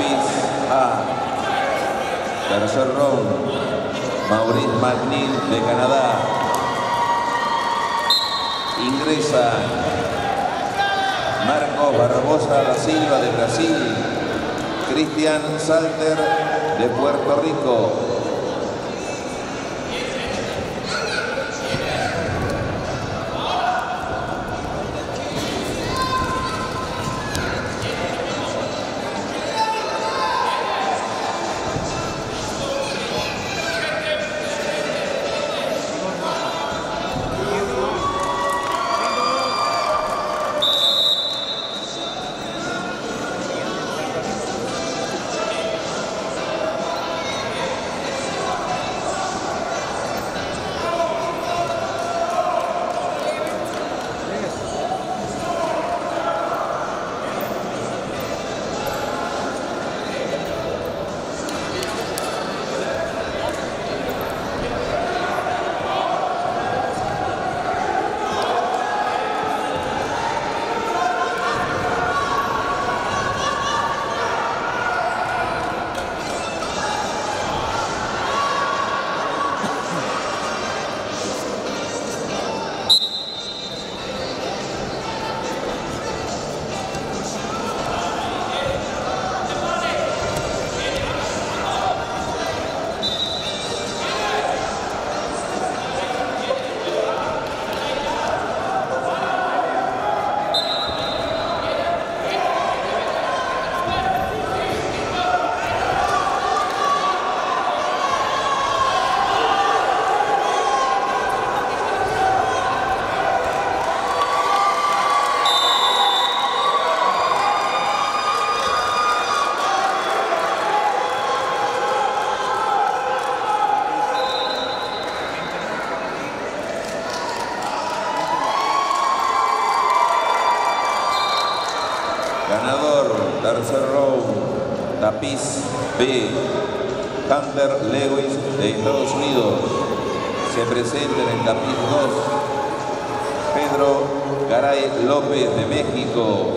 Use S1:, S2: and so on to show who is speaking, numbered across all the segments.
S1: tapiz A. Tercer round, Maurice McNeil de Canadá. Ingresa Marcos Barbosa da Silva de Brasil. Cristian Salter de Puerto Rico. Tercer tapiz B, Hunter Lewis de Estados Unidos. Se presenta en el tapiz 2, Pedro Garay López de México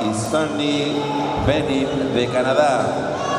S1: y Sunny Benin de Canadá.